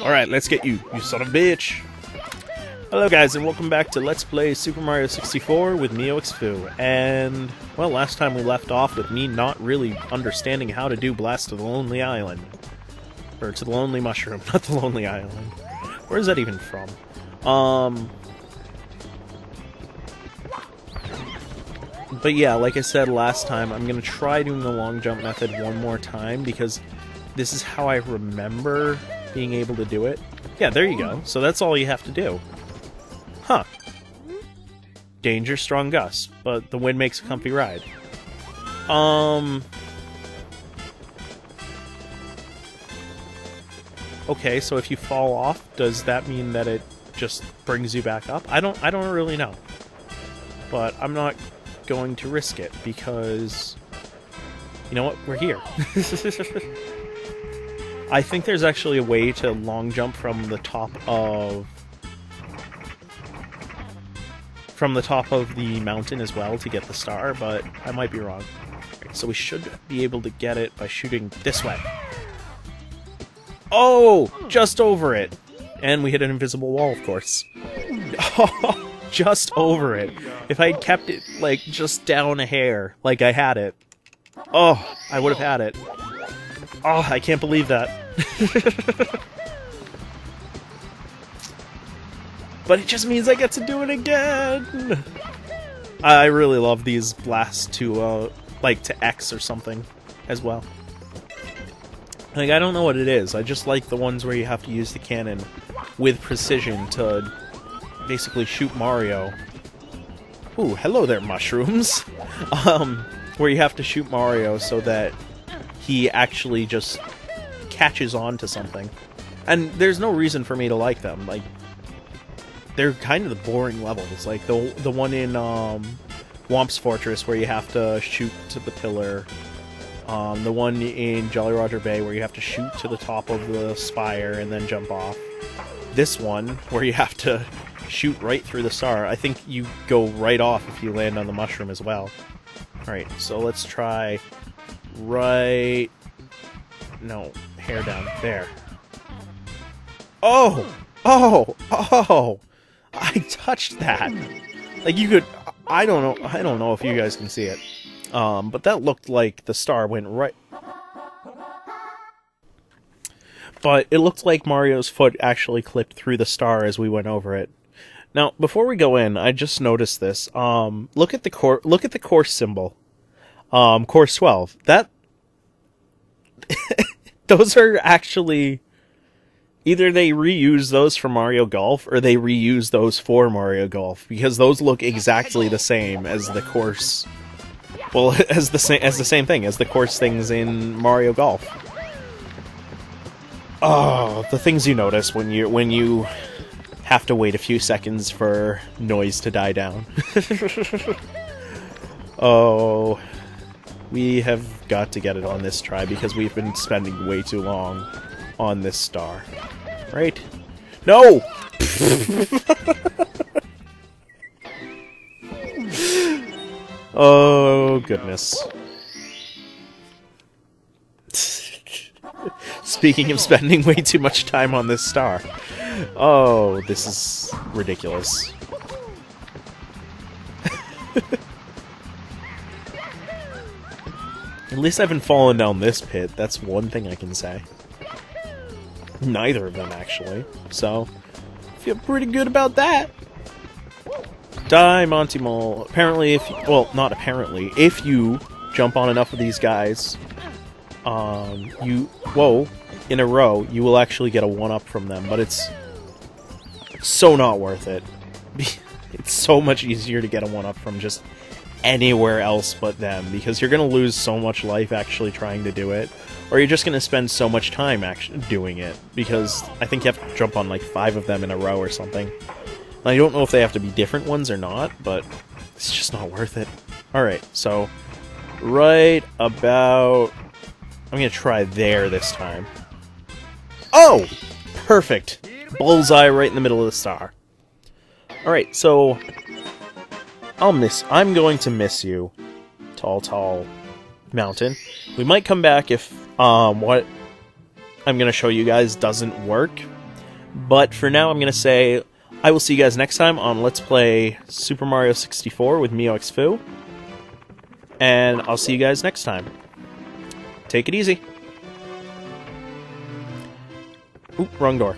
Alright, let's get you, you son of a bitch. Hello guys, and welcome back to Let's Play Super Mario 64 with Xfu. And, well, last time we left off with me not really understanding how to do Blast to the Lonely Island. Or to the Lonely Mushroom, not the Lonely Island. Where is that even from? Um... But yeah, like I said last time, I'm to try doing the long jump method one more time because this is how I remember being able to do it. Yeah, there you go. So that's all you have to do. Huh. Danger, strong gust, but the wind makes a comfy ride. Um... Okay, so if you fall off, does that mean that it just brings you back up? I don't I don't really know. But I'm not going to risk it because you know what? We're here. I think there's actually a way to long jump from the top of from the top of the mountain as well to get the star, but I might be wrong. So we should be able to get it by shooting this way. Oh, just over it. And we hit an invisible wall, of course. just over it. If I had kept it, like, just down a hair, like I had it, oh, I would have had it. Oh, I can't believe that. but it just means I get to do it again! I really love these blasts to, uh, like, to X or something as well. Like, I don't know what it is. I just like the ones where you have to use the cannon with precision to basically shoot Mario Ooh, hello there, mushrooms. um, where you have to shoot Mario so that he actually just catches on to something. And there's no reason for me to like them. Like, they're kind of the boring levels. Like the the one in um, Whomp's Fortress where you have to shoot to the pillar. Um, the one in Jolly Roger Bay where you have to shoot to the top of the spire and then jump off. This one where you have to shoot right through the star. I think you go right off if you land on the mushroom as well. Alright, so let's try right... No, hair down. There. Oh! Oh! Oh! I touched that! Like, you could... I don't know. I don't know if you guys can see it. Um, but that looked like the star went right... But it looked like Mario's foot actually clipped through the star as we went over it. Now, before we go in, I just noticed this. Um, look at the core. Look at the course symbol. Um, course twelve. That those are actually either they reuse those for Mario Golf or they reuse those for Mario Golf because those look exactly the same as the course. Well, as the same as the same thing as the course things in Mario Golf. Oh, the things you notice when you when you have to wait a few seconds for noise to die down. oh, we have got to get it on this try because we've been spending way too long on this star. Right? No! oh, goodness. Speaking of spending way too much time on this star. Oh, this is ridiculous. Least I haven't fallen down this pit. That's one thing I can say. Neither of them, actually. So, feel pretty good about that. Die, Monty Mole. Apparently, if you, well, not apparently, if you jump on enough of these guys, um, you, whoa, in a row, you will actually get a one-up from them, but it's so not worth it. it's so much easier to get a one-up from just anywhere else but them, because you're going to lose so much life actually trying to do it, or you're just going to spend so much time actually doing it, because I think you have to jump on like five of them in a row or something. I don't know if they have to be different ones or not, but it's just not worth it. Alright, so right about... I'm going to try there this time. Oh! Perfect. Bullseye right in the middle of the star. Alright, so... I'll miss... I'm going to miss you. Tall, tall mountain. We might come back if, um, what... I'm going to show you guys doesn't work. But for now, I'm going to say I will see you guys next time on Let's Play Super Mario 64 with MeowXFoo. And I'll see you guys next time. Take it easy. Oop, wrong door.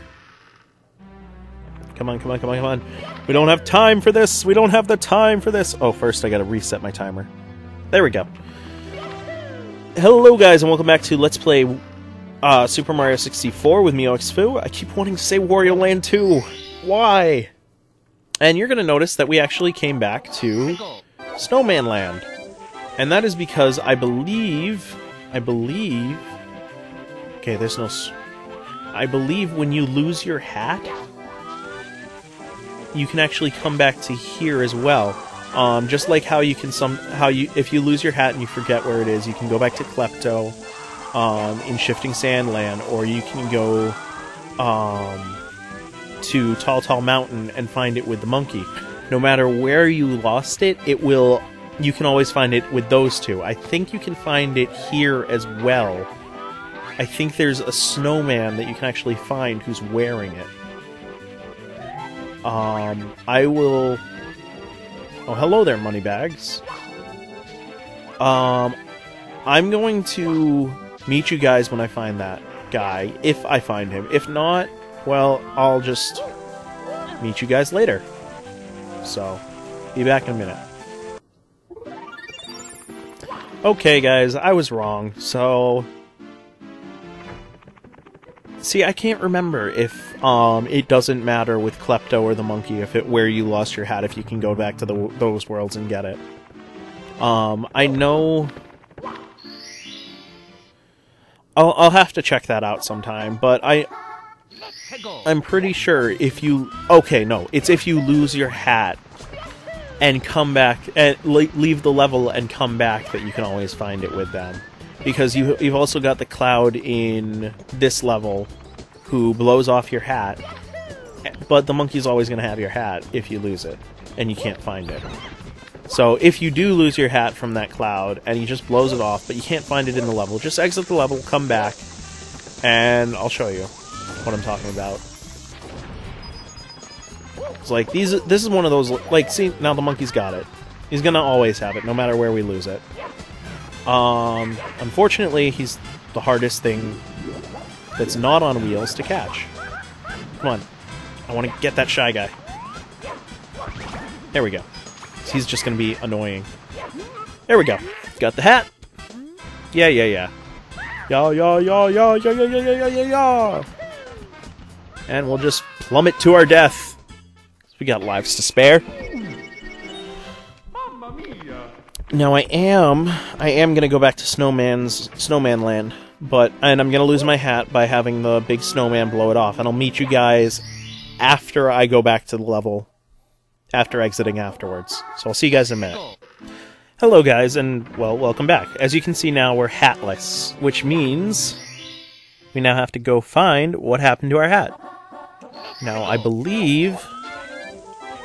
Come on, come on, come on, come on. We don't have time for this! We don't have the time for this! Oh, first I gotta reset my timer. There we go. Hello guys, and welcome back to Let's Play uh, Super Mario 64 with MeowXFoo. I keep wanting to say Wario Land 2. Why? And you're gonna notice that we actually came back to Snowman Land. And that is because I believe... I believe... Okay, there's no... I believe when you lose your hat, you can actually come back to here as well. Um, just like how you can some how you if you lose your hat and you forget where it is, you can go back to Klepto um, in Shifting Sand Land, or you can go um, to Tall Tall Mountain and find it with the monkey. No matter where you lost it, it will. You can always find it with those two. I think you can find it here as well. I think there's a snowman that you can actually find who's wearing it. Um, I will. Oh, hello there, Moneybags. Um, I'm going to meet you guys when I find that guy, if I find him. If not, well, I'll just meet you guys later. So, be back in a minute. Okay, guys, I was wrong. So, See, I can't remember if um, it doesn't matter with Klepto or the monkey if it where you lost your hat if you can go back to the, those worlds and get it. Um, I know. I'll I'll have to check that out sometime, but I I'm pretty sure if you okay no it's if you lose your hat and come back and leave the level and come back that you can always find it with them because you you've also got the cloud in this level who blows off your hat but the monkey's always going to have your hat if you lose it and you can't find it. So if you do lose your hat from that cloud and he just blows it off but you can't find it in the level just exit the level come back and I'll show you what I'm talking about. It's like these this is one of those like see now the monkey's got it. He's gonna always have it no matter where we lose it um, unfortunately, he's the hardest thing that's not on wheels to catch. Come on. I want to get that shy guy. There we go. He's just going to be annoying. There we go. Got the hat. Yeah, yeah, yeah. Yeah, yeah, yeah, yeah, yeah, yeah, yeah, yeah, yeah, yeah. And we'll just plummet to our death. We got lives to spare. Now I am I am gonna go back to Snowman's Snowman Land, but and I'm gonna lose my hat by having the big snowman blow it off, and I'll meet you guys after I go back to the level after exiting afterwards. So I'll see you guys in a minute. Hello guys, and well, welcome back. As you can see now, we're hatless, which means we now have to go find what happened to our hat. Now I believe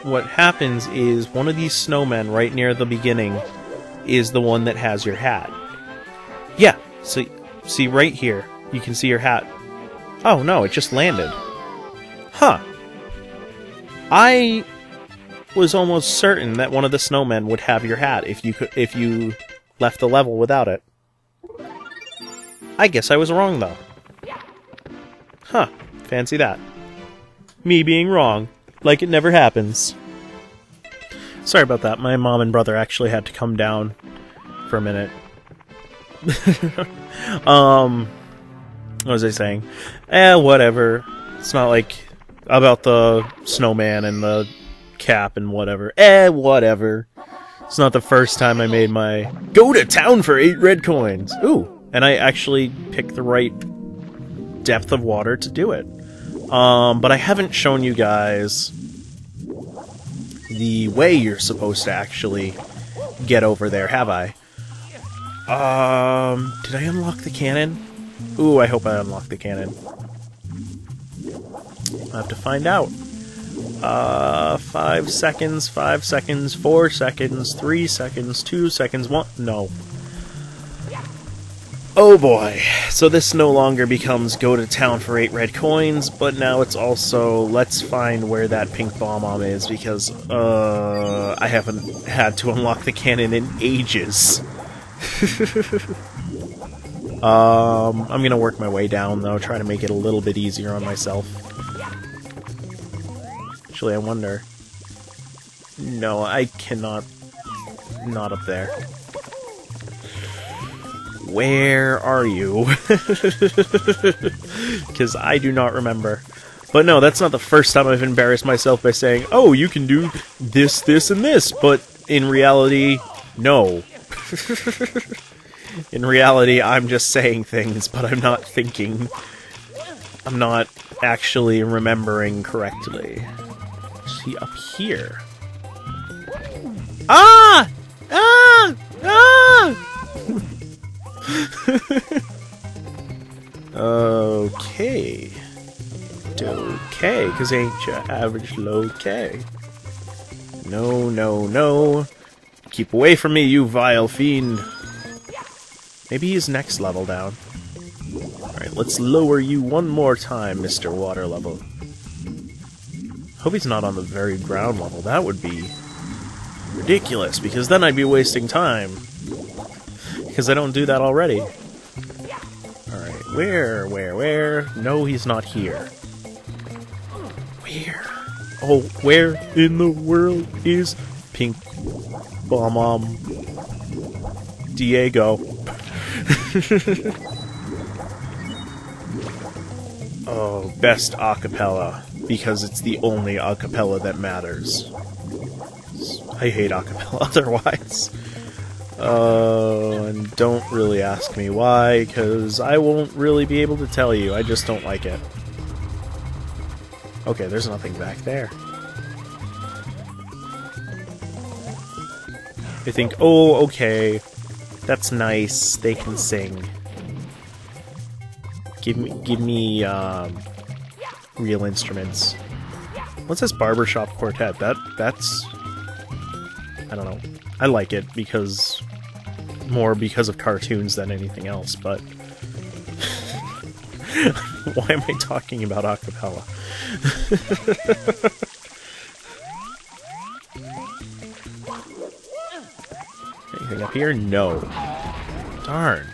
what happens is one of these snowmen right near the beginning is the one that has your hat. Yeah, so see right here, you can see your hat. Oh no, it just landed. Huh. I was almost certain that one of the snowmen would have your hat if you could if you left the level without it. I guess I was wrong though. Huh, fancy that. Me being wrong, like it never happens. Sorry about that. My mom and brother actually had to come down for a minute. um, what was I saying? Eh, whatever. It's not like about the snowman and the cap and whatever. Eh, whatever. It's not the first time I made my go to town for eight red coins. Ooh, and I actually picked the right depth of water to do it. Um, but I haven't shown you guys the way you're supposed to actually get over there, have I? Um, did I unlock the cannon? Ooh, I hope I unlocked the cannon. I'll have to find out. Uh, five seconds, five seconds, four seconds, three seconds, two seconds, one. No. Oh boy. So this no longer becomes go to town for eight red coins, but now it's also let's find where that pink Bob-omb is because uh I haven't had to unlock the cannon in ages. um I'm gonna work my way down though, try to make it a little bit easier on myself. Actually I wonder. No, I cannot not up there. Where are you? Because I do not remember. But no, that's not the first time I've embarrassed myself by saying, oh, you can do this, this, and this. But in reality, no. in reality, I'm just saying things, but I'm not thinking. I'm not actually remembering correctly. See, up here. Ah! Ah! Ah! Okay. Okay, because ain't your average low K. No, no, no. Keep away from me, you vile fiend. Maybe he's next level down. Alright, let's lower you one more time, Mr. Water Level. Hope he's not on the very ground level. That would be ridiculous, because then I'd be wasting time because I don't do that already. Alright, where, where, where? No, he's not here. Where? Oh, where in the world is Pink Bob-omb Diego? oh, best acapella, because it's the only acapella that matters. I hate acapella otherwise. Uh, and don't really ask me why, because I won't really be able to tell you. I just don't like it. Okay, there's nothing back there. I think, oh, okay, that's nice. They can sing. Give me, give me, um, real instruments. What's this barbershop quartet? That, that's, I don't know. I like it because more because of cartoons than anything else, but why am I talking about acapella? Anything up here? No. Darn.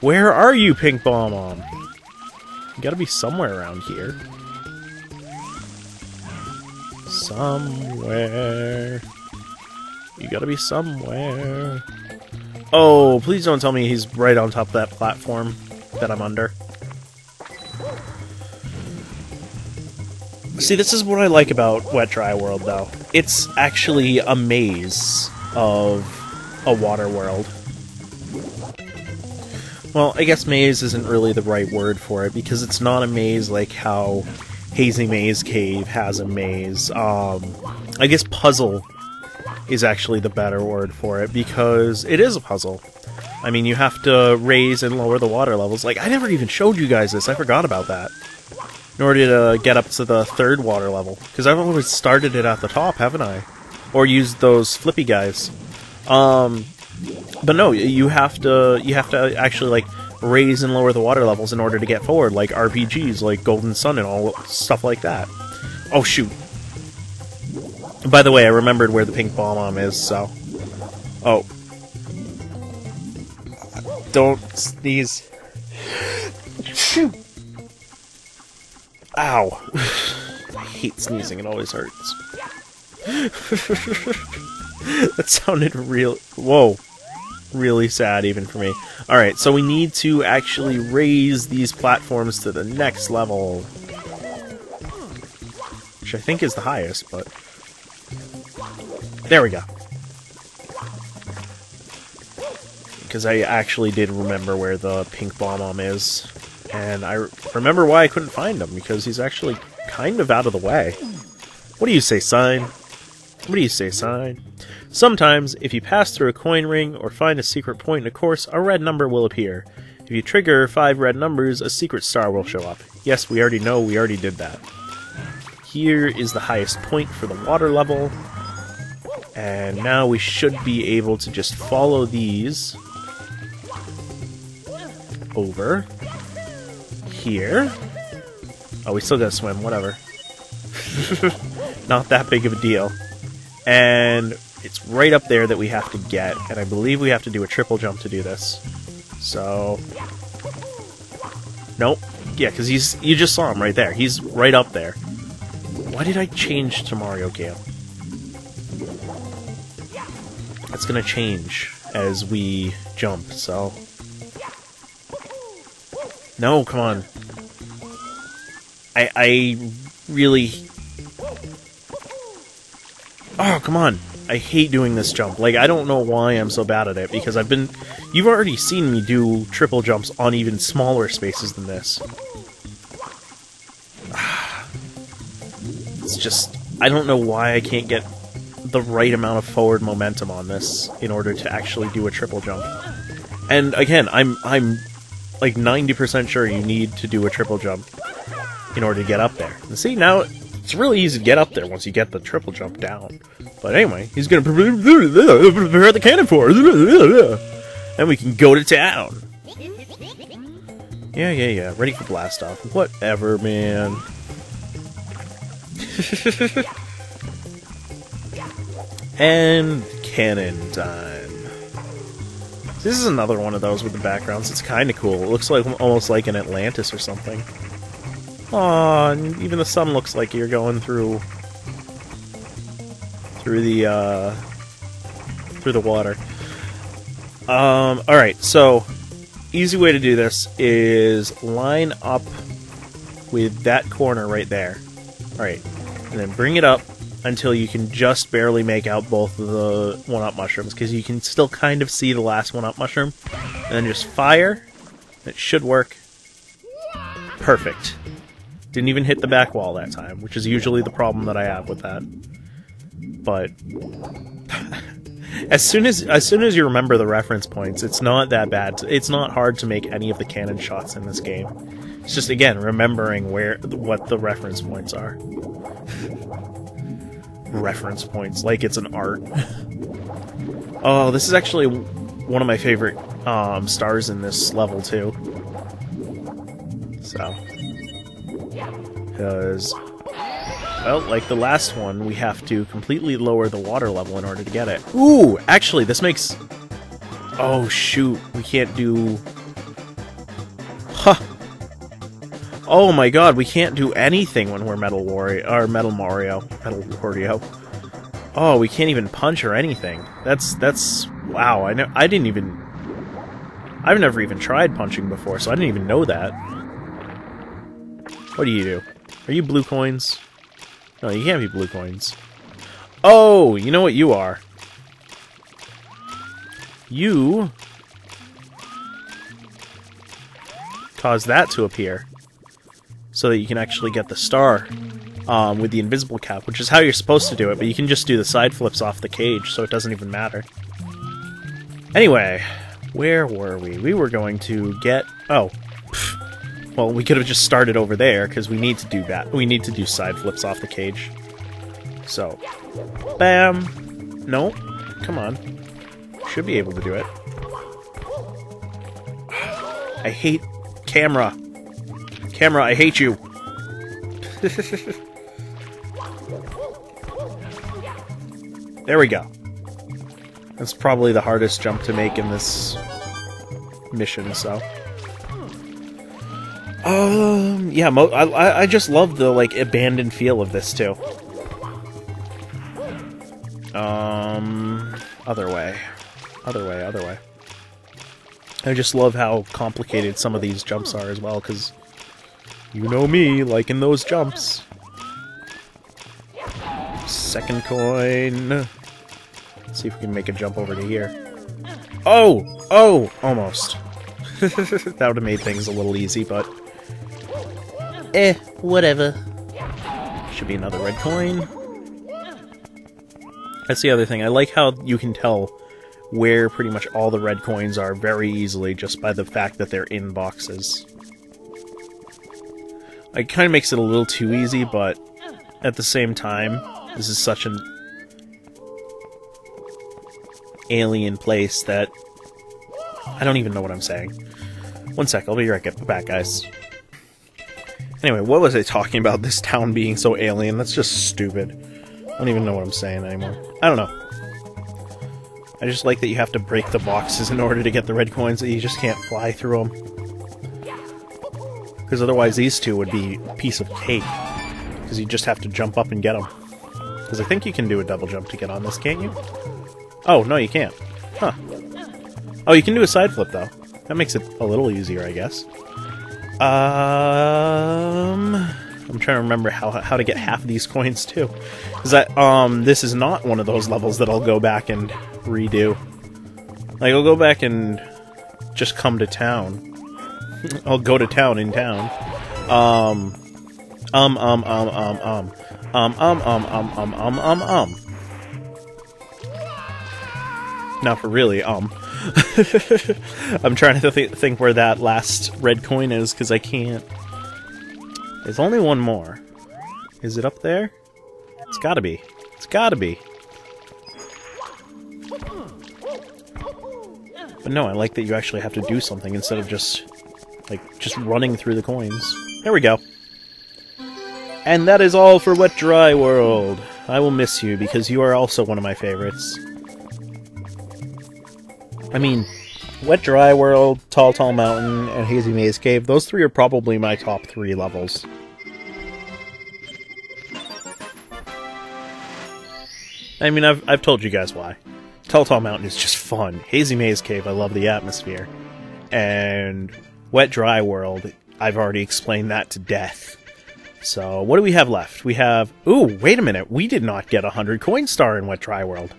Where are you, Pink Bob-omb? You gotta be somewhere around here. Somewhere. You gotta be somewhere. Oh, please don't tell me he's right on top of that platform that I'm under. See, this is what I like about Wet Dry World, though. It's actually a maze of a water world. Well, I guess maze isn't really the right word for it, because it's not a maze like how Hazy Maze Cave has a maze. Um, I guess puzzle is actually the better word for it because it is a puzzle. I mean, you have to raise and lower the water levels. Like, I never even showed you guys this. I forgot about that. In order to get up to the third water level. Because I've always started it at the top, haven't I? Or used those flippy guys. Um, but no, you have to you have to actually like raise and lower the water levels in order to get forward, like RPGs, like Golden Sun and all stuff like that. Oh shoot, by the way, I remembered where the pink Bob-omb is, so... Oh. Don't sneeze. Ow. I hate sneezing, it always hurts. that sounded real... Whoa. Really sad, even for me. Alright, so we need to actually raise these platforms to the next level. Which I think is the highest, but... There we go. Because I actually did remember where the pink Bob-omb is. And I remember why I couldn't find him, because he's actually kind of out of the way. What do you say, sign? What do you say, sign? Sometimes, if you pass through a coin ring or find a secret point in a course, a red number will appear. If you trigger five red numbers, a secret star will show up. Yes, we already know, we already did that. Here is the highest point for the water level. And now we should be able to just follow these over here. Oh, we still gotta swim, whatever. Not that big of a deal. And it's right up there that we have to get, and I believe we have to do a triple jump to do this. So... Nope. Yeah, because he's you just saw him right there. He's right up there. Why did I change to Mario Kart? It's gonna change as we jump, so... No, come on. I, I really... Oh, come on. I hate doing this jump. Like, I don't know why I'm so bad at it, because I've been... You've already seen me do triple jumps on even smaller spaces than this. It's just... I don't know why I can't get the right amount of forward momentum on this in order to actually do a triple jump. And again, I'm I'm like 90% sure you need to do a triple jump in order to get up there. And see, now it's really easy to get up there once you get the triple jump down. But anyway, he's gonna prepare the cannon for us. And we can go to town. Yeah, yeah, yeah. Ready for blast off. Whatever, man. And cannon time. This is another one of those with the backgrounds. It's kind of cool. It looks like almost like an Atlantis or something. Aw, even the sun looks like you're going through through the uh, through the water. Um, all right, so easy way to do this is line up with that corner right there. All right, and then bring it up until you can just barely make out both of the one-up mushrooms, because you can still kind of see the last one-up mushroom. And then just fire. It should work. Perfect. Didn't even hit the back wall that time, which is usually the problem that I have with that. But as soon as as soon as you remember the reference points, it's not that bad. It's not hard to make any of the cannon shots in this game. It's just again remembering where what the reference points are reference points like it's an art. oh, this is actually one of my favorite um, stars in this level too. So, because well, like the last one, we have to completely lower the water level in order to get it. Ooh, actually, this makes. Oh shoot, we can't do. Oh my god, we can't do anything when we're Metal Wario or Metal Mario. Metal Wario. Oh, we can't even punch or anything. That's that's wow, I know I didn't even I've never even tried punching before, so I didn't even know that. What do you do? Are you blue coins? No, you can't be blue coins. Oh, you know what you are. You cause that to appear so that you can actually get the star um, with the invisible cap, which is how you're supposed to do it, but you can just do the side flips off the cage, so it doesn't even matter. Anyway, where were we? We were going to get... Oh. Well, we could have just started over there, because we need to do that. We need to do side flips off the cage. So, bam! No, come on. Should be able to do it. I hate camera. Camera, I hate you. there we go. That's probably the hardest jump to make in this mission, so... Um, yeah, I, I just love the, like, abandoned feel of this, too. Um, other way. Other way, other way. I just love how complicated some of these jumps are as well, because you know me, liking those jumps. Second coin. Let's see if we can make a jump over to here. Oh! Oh! Almost. that would have made things a little easy, but... Eh, whatever. Should be another red coin. That's the other thing. I like how you can tell where pretty much all the red coins are very easily just by the fact that they're in boxes. It kind of makes it a little too easy, but at the same time, this is such an alien place that I don't even know what I'm saying. One sec, I'll be right back, guys. Anyway, what was I talking about this town being so alien? That's just stupid. I don't even know what I'm saying anymore. I don't know. I just like that you have to break the boxes in order to get the red coins, that you just can't fly through them. Because otherwise these two would be a piece of cake. Because you just have to jump up and get them. Because I think you can do a double jump to get on this, can't you? Oh, no, you can't. Huh. Oh, you can do a side flip, though. That makes it a little easier, I guess. Um, I'm trying to remember how how to get half of these coins too. Is that um this is not one of those levels that I'll go back and redo. Like I'll go back and just come to town. I'll go to town in town. Um um um um um um um um um um um um um um. Not for really um. I'm trying to th think where that last red coin is because I can't. There's only one more. Is it up there? It's gotta be. It's gotta be. But no, I like that you actually have to do something instead of just, like, just running through the coins. There we go. And that is all for Wet Dry World. I will miss you because you are also one of my favorites. I mean, Wet Dry World, Tall Tall Mountain, and Hazy Maze Cave, those three are probably my top three levels. I mean, I've, I've told you guys why. Tall Tall Mountain is just fun. Hazy Maze Cave, I love the atmosphere. And Wet Dry World, I've already explained that to death. So, what do we have left? We have... Ooh, wait a minute. We did not get a 100 coin star in Wet Dry World.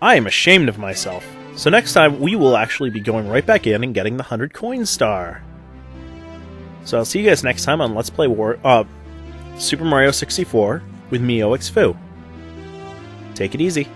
I am ashamed of myself. So next time, we will actually be going right back in and getting the 100 coin star. So I'll see you guys next time on Let's Play War uh, Super Mario 64 with me, 0xfoo. Take it easy.